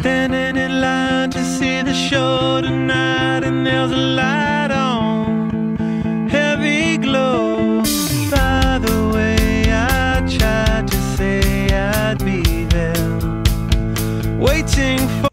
Standing in line to see the show tonight, and there's a light on, heavy glow. By the way, I tried to say I'd be there, waiting for.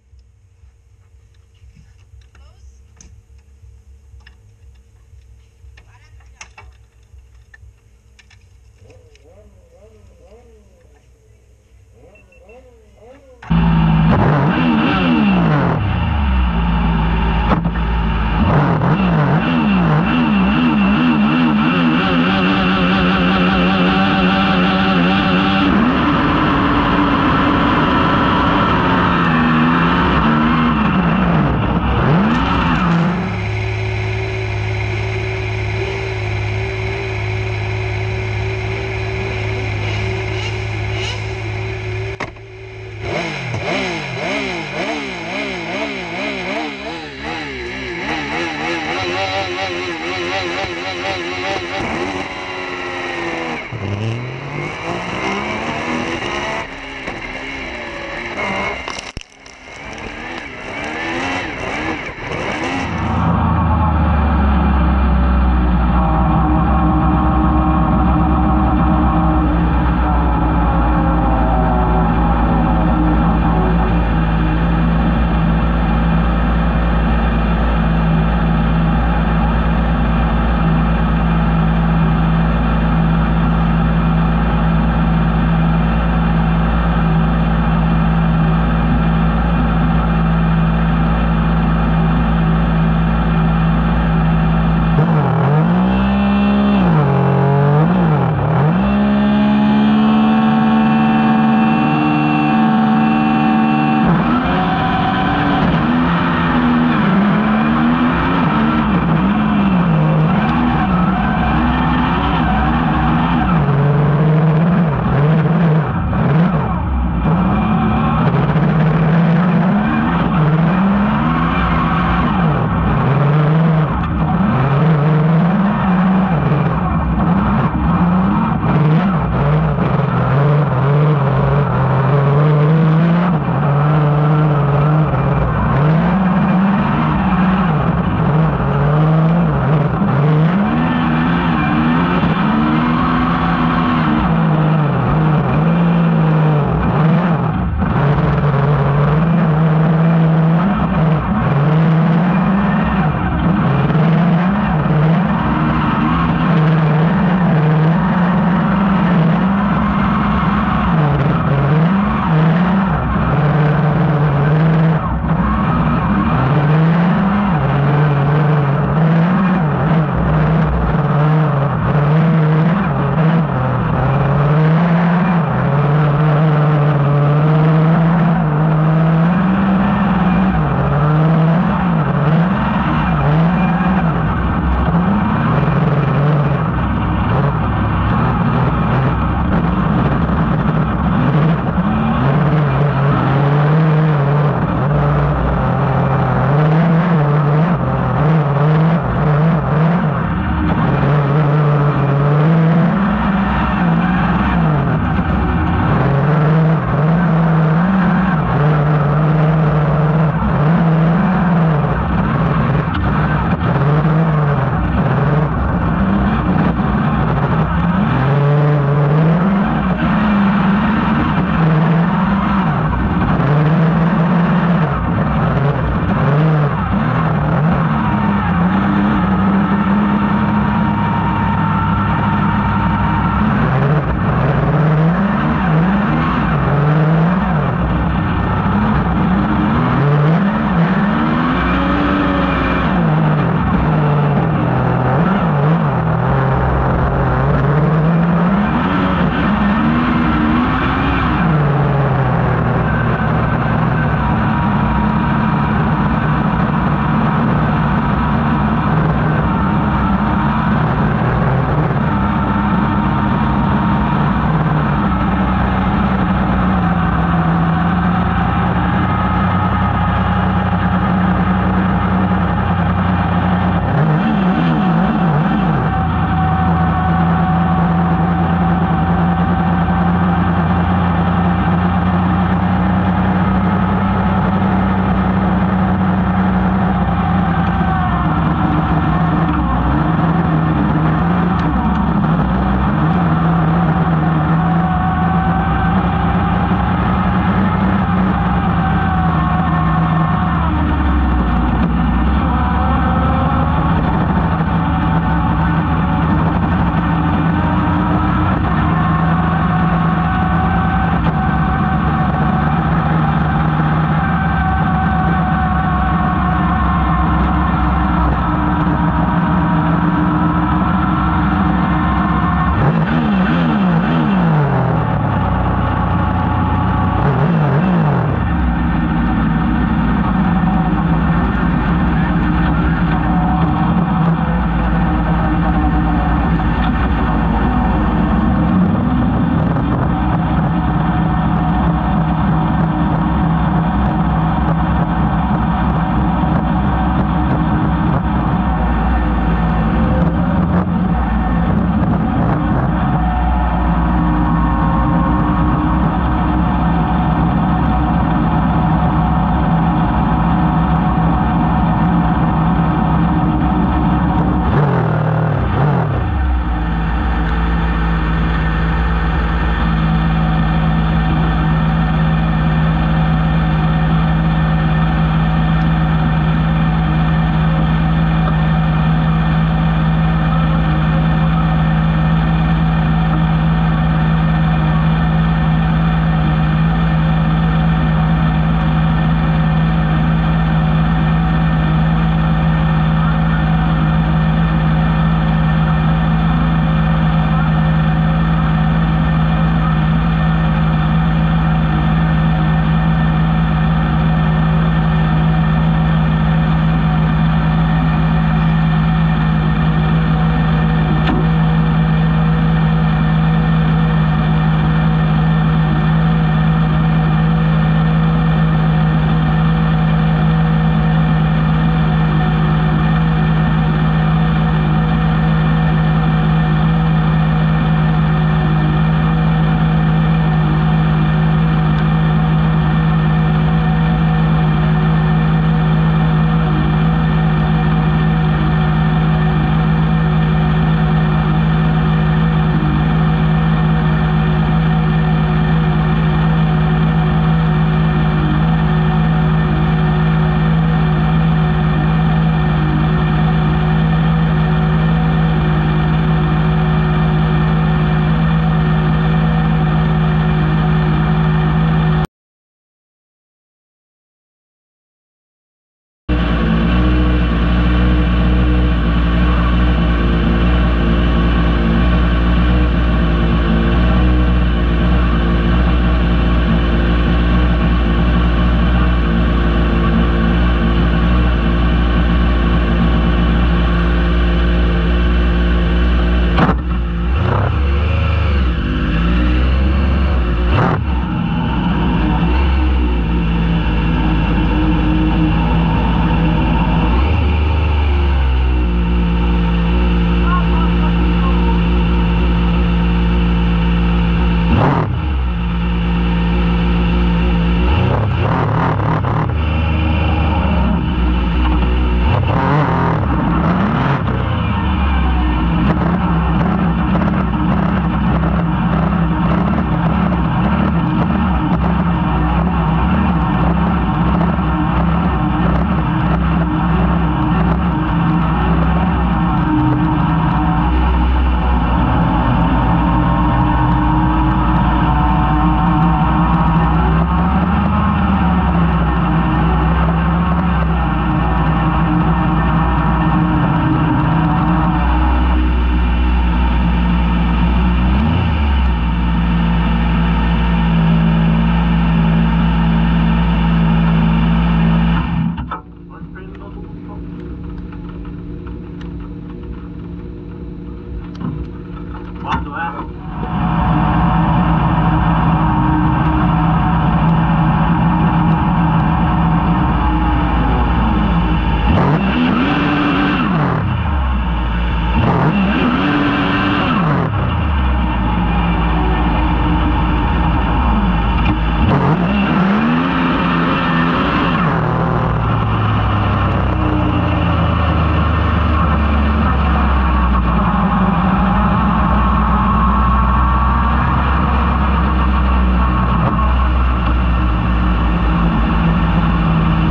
Yeah.